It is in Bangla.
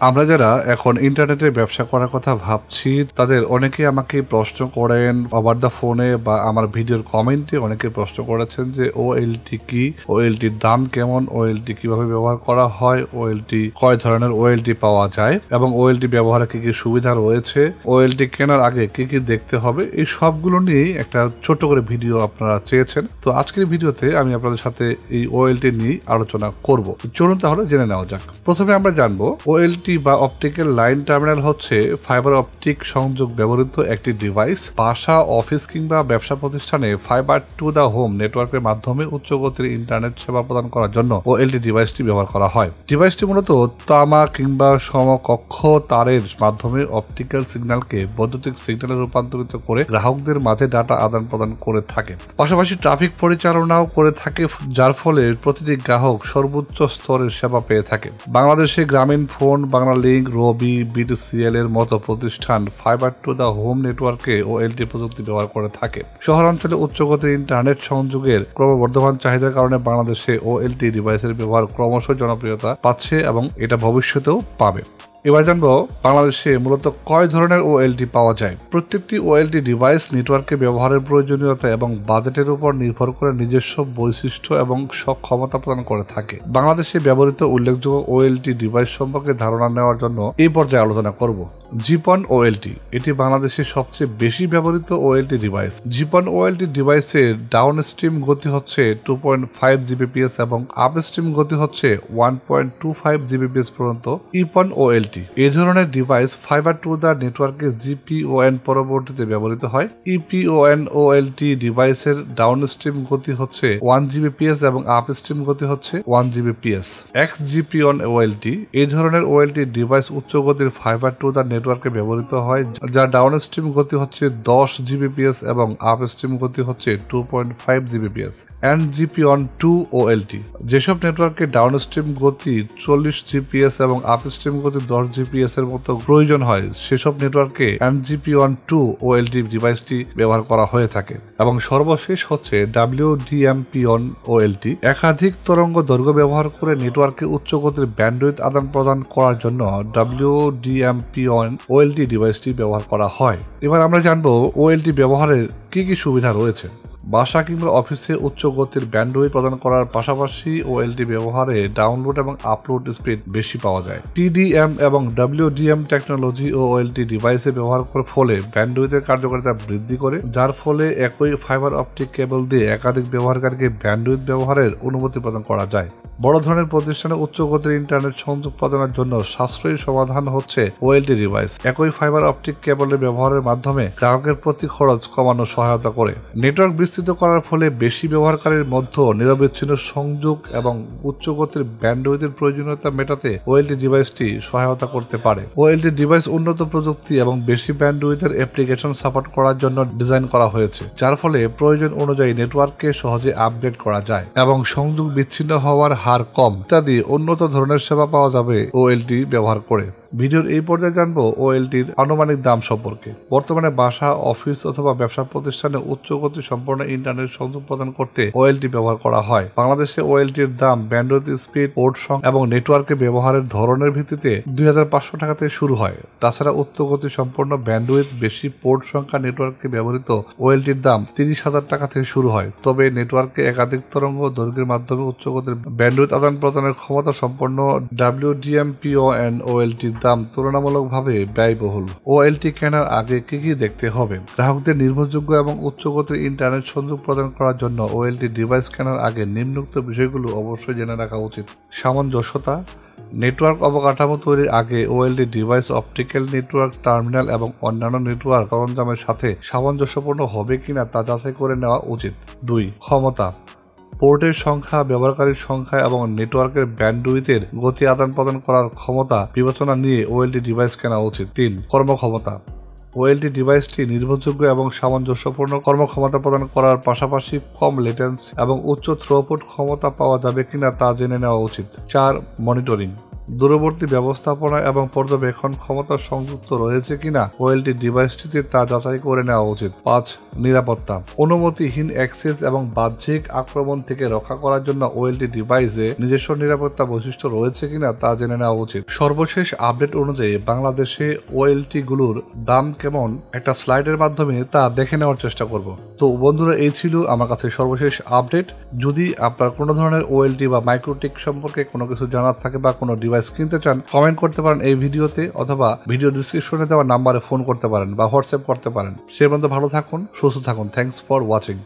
আমরা যারা এখন ইন্টারনেটে ব্যবসা করার কথা ভাবছি, তাদের অনেকে আমাকে প্রশ্ন করেন ওভার দ্য ফোনে বা আমার ভিডিওর কমেন্টে অনেকে প্রশ্ন করেছেন যে ওএলটি কি? ওএলটির দাম কেমন? ওএলটি কীভাবে ব্যবহার করা হয়? ওএলটি কয় ধরনের ওএলটি পাওয়া যায়? এবং ওএলটি ব্যবহারে কি কি সুবিধা রয়েছে? ওএলটি কেনার আগে কি কি দেখতে হবে? এই সবগুলো নিয়েই একটা ছোট করে ভিডিও আপনারা চেয়েছেন। তো আজকের ভিডিওতে আমি আপনাদের সাথে এই ওএলটি নিয়ে আলোচনা করব। চলুন তাহলে জেনে নেওয়া যাক। প্রথমে আমরা জানব ওএলটি বা অপটিক্যাল লাইন টার্মিনাল হচ্ছে ফাইবার অপটিক সংযোগ ব্যবহৃত একটি ডিভাইস বাসা অফিস কিংবা ব্যবসা প্রতিষ্ঠানে ফাইবার টু দা হোম নেটওয়ার্কের মাধ্যমে উচ্চ গতির ইন্টারনেট সেবা প্রদান করার জন্য ওএলটি ডিভাইসটি ব্যবহার করা হয়। ডিভাইসটি মূলত তামা কিংবা সমকক্ষ তারের মাধ্যমে অপটিক্যাল সিগন্যালকে বৈদ্যুতিক সিগন্যালে রূপান্তরিত করে গ্রাহকদের মাঝে ডাটা আদান প্রদান করে থাকে। পাশাপাশি ট্রাফিক পরিচালনাও করে থাকে, যার ফলে প্রতিটি গ্রাহক সর্বোচ্চ স্তরের সেবা পেয়ে থাকে। বাংলাদেশে Grameen phone Bangla link, Robi, BTCL এর মতো প্রতিষ্ঠান ফাইবার টু দ্য হোম নেটওয়ার্কে ও এলটি প্রযুক্তি ব্যবহার করে থাকে। শহরাঞ্চলে উচ্চগতির ইন্টারনেট সংযোগের ক্রমবর্ধমান চাহিদার কারণে বাংলাদেশে ও এলটি ডিভাইসের ব্যবহার ক্রমশ জনপ্রিয়তা পাচ্ছে এবং এটা ভবিষ্যতেও পাবে। এবার জানব বাংলাদেশে মূলত কয় ধরনের ওএলটি পাওয়া যায়। প্রত্যেকটি ওএলটি ডিভাইস নেটওয়ার্কে ব্যবহারের প্রয়োজনীয়তা এবং বাজেটের উপর নির্ভর করে নিজস্ব বৈশিষ্ট্য এবং সক্ষমতা প্রদান করে থাকে। বাংলাদেশে ব্যবহৃত উল্লেখযোগ্য ওএলটি ডিভাইস সম্পর্কে ধারণা নেওয়ার জন্য এই পর্যায়ে আলোচনা করব। জিপন ওএলটি এটি বাংলাদেশের সবচেয়ে বেশি ব্যবহৃত ওএলটি ডিভাইস জিপন ওএলটি ডিভাইসের ডাউন স্ট্রিম গতি হচ্ছে টু পয়েন্ট ফাইভ জিবিপিএস এবং আপ স্ট্রিম গতি হচ্ছে one point two five Gbps পর্যন্ত। ইপন ওএলটি ওএলটি এই ধরনের ডিভাইস ফাইবার টু দ্য নেটওয়ার্কে জিপিওএন পরবর্তীতে ব্যবহৃত হয়। ইপিওএন ওএলটি ডিভাইসের ডাউন স্ট্রিম গতি হচ্ছে ওয়ান জিবিপিএস এবং আপ স্ট্রিম গতি হচ্ছে one Gbps X GPON OLT এই ধরনের ওএলটি ডিভাইস উচ্চ গতির ফাইবার টু দ্য নেটওয়ার্কে ব্যবহৃত হয়, যা ডাউন স্ট্রিম গতি হচ্ছে দশ জিবিপিএস এবং আপ স্ট্রিম গতি হচ্ছে two point five Gbps N GPON two OLT যেসব নেটওয়ার্কে ডাউন স্ট্রিম গতি চল্লিশ জিপিএস এবং আপ স্ট্রিম গতি দশ জিপিএস এর মতো প্রয়োজন হয়, সেসব নেটওয়ার্কে MGP one two OLT ডিভাইসটি ব্যবহার করা হয়ে থাকে। এবং সর্বশেষ হচ্ছে W DMP on OLT একাধিক তরঙ্গ দৈর্ঘ্য ব্যবহার করে নেটওয়ার্কে উচ্চ গতির ব্যান্ডউইথ আদান প্রদান করার জন্য ডাব্লিউ ডিএমপি অন ওএলটি ডিভাইসটি ব্যবহার করা হয়। এবার আমরা জানব ওএলটি ব্যবহারের কি কি সুবিধা রয়েছে। বাসা কিংবা অফিসে উচ্চ গতির ব্যান্ডউইথ প্রদান করার পাশাপাশি ওএলটি ব্যবহারে ডাউনলোড এবং আপলোড স্পিড বেশি পাওয়া যায়। টিডিএম এবং ডাব্লিউডিএম টেকনোলজি ও ওএলটি ডিভাইসে ব্যবহার করার ফলে ব্যান্ডউইথের কার্যকারিতা বৃদ্ধি করে, যার ফলে একই ফাইবার অপটিক কেবল দিয়ে একাধিক ব্যবহারকারীকে ব্যান্ডউইথ ব্যবহারের অনুমতি প্রদান করা যায়। বড় ধরনের প্রতিষ্ঠানে উচ্চ গতির ইন্টারনেট সংযোগ প্রদানের জন্য সাশ্রয়ী সমাধান হচ্ছে ওএলটি ডিভাইস একই ফাইবার অপটিক কেবলের ব্যবহারের মাধ্যমে গ্রাহকের প্রতি খরচ কমানো সহায়তা করে। নেটওয়ার্ক বিস্তৃত করার ফলে বেশি ব্যবহারকারীর মধ্যে নিরবিচ্ছিন্ন সংযোগ এবং উচ্চ গতির ব্যান্ডউইথের প্রয়োজনীয়তা মেটাতে ওএলটি ডিভাইসটি সহায়তা করতে পারে। ওএলটি ডিভাইস উন্নত প্রযুক্তি এবং বেশি ব্যান্ডউইথের অ্যাপ্লিকেশন সাপোর্ট করার জন্য ডিজাইন করা হয়েছে, যার ফলে প্রয়োজন অনুযায়ী নেটওয়ার্ককে সহজে আপডেট করা যায় এবং সংযোগ বিচ্ছিন্ন হওয়ার হার কম ইত্যাদি উন্নত ধরনের সেবা পাওয়া যাবে ওএলটি ব্যবহার করে। ভিডিওর এই পর্যায়ে জানব ওএলটির আনুমানিক দাম সম্পর্কে। বর্তমানে বাসা, অফিস অথবা ব্যবসা প্রতিষ্ঠানে উচ্চ গতি সম্পন্ন ইন্টারনেট সংযোগ প্রদান করতে ওএলটি ব্যবহার করা হয়। বাংলাদেশে ওএলটির দাম ব্যান্ডউইথ স্পিড, পোর্ট সং এবং নেটওয়ার্কে ব্যবহারের ধরনের ভিত্তিতে দুই হাজার পাঁচশো টাকা থেকে শুরু হয়। তাছাড়া উচ্চ গতি সম্পন্ন ব্যান্ডউইথ বেশি পোর্ট সংখ্যা নেটওয়ার্কে ব্যবহৃত ওএলটির দাম তিরিশ হাজার টাকা থেকে শুরু হয়। তবে নেটওয়ার্কে একাধিক তরঙ্গ দৈর্ঘ্যের মাধ্যমে উচ্চ গতির ব্যান্ডউইথ আদান প্রদানের ক্ষমতা সম্পন্ন ডাব্লিউডিএমপিও এন্ড ওএলটির দাম তুলনামূলকভাবে ব্যয়বহুল। ওএলটি কেনার আগে কি কি দেখতে হবে? গ্রাহকদের নির্ভরযোগ্য এবং উচ্চগতির ইন্টারনেট সংযোগ প্রদান করার জন্য ওএলটি ডিভাইস কেনার আগে নিম্নোক্ত বিষয়গুলো অবশ্যই জেনে রাখা উচিত। সামঞ্জস্যতা, নেটওয়ার্ক অবকাঠামো তৈরির আগে OLD device optical network terminal এবং অন্যান্য নেটওয়ার্ক সরঞ্জামের সাথে সামঞ্জস্যপূর্ণ হবে কিনা তা যাচাই করে নেওয়া উচিত। দুই, ক্ষমতা। পোর্টের সংখ্যা, ব্যবহারকারীর সংখ্যা এবং নেটওয়ার্কের ব্যান্ডউইথের গতি আদান প্রদান করার ক্ষমতা বিবেচনা নিয়ে ওএলটি ডিভাইস কেনা উচিত। তিন, কর্মক্ষমতা। ওএলটি ডিভাইসটি নির্ভরযোগ্য এবং সামঞ্জস্যপূর্ণ কর্মক্ষমতা প্রদান করার পাশাপাশি কম লেটেন্স এবং উচ্চ থ্রোপুট ক্ষমতা পাওয়া যাবে কিনা তা জেনে নেওয়া উচিত। চার, মনিটরিং। দূরবর্তী ব্যবস্থাপনা এবং পর্যবেক্ষণ ক্ষমতা সংযুক্ত রয়েছে কিনা ওয়েলটি ডিভাইসটিতে তা যাচাই করে নেওয়া উচিত। পাঁচ, নিরাপত্তা। অনুমতিহীন অ্যাক্সেস এবং বাহ্যিক আক্রমণ থেকে রক্ষা করার জন্য ওয়েলটি ডিভাইসে নিজস্ব নিরাপত্তা বৈশিষ্ট্য রয়েছে কিনা তা জেনে নেওয়া উচিত। সর্বশেষ আপডেট অনুযায়ী বাংলাদেশে ওএলটি গুলোর দাম কেমন একটা স্লাইডের মাধ্যমে তা দেখে নেওয়ার চেষ্টা করব। তো বন্ধুরা, এই ছিল আমার কাছে সর্বশেষ আপডেট। যদি আপনার কোনো ধরনের ওয়েলটি বা মাইক্রোটেক সম্পর্কে কোনো কিছু জানার থাকে বা কোনো ডিভাইস কিনতে চান কমেন্ট করতে পারেন এই ভিডিওতে অথবা ভিডিও ডিসক্রিপশনে দেওয়া নাম্বারে ফোন করতে পারেন বা হোয়াটসঅ্যাপ করতে পারেন। সে পর্যন্ত ভালো থাকুন, সুস্থ থাকুন। Thanks for watching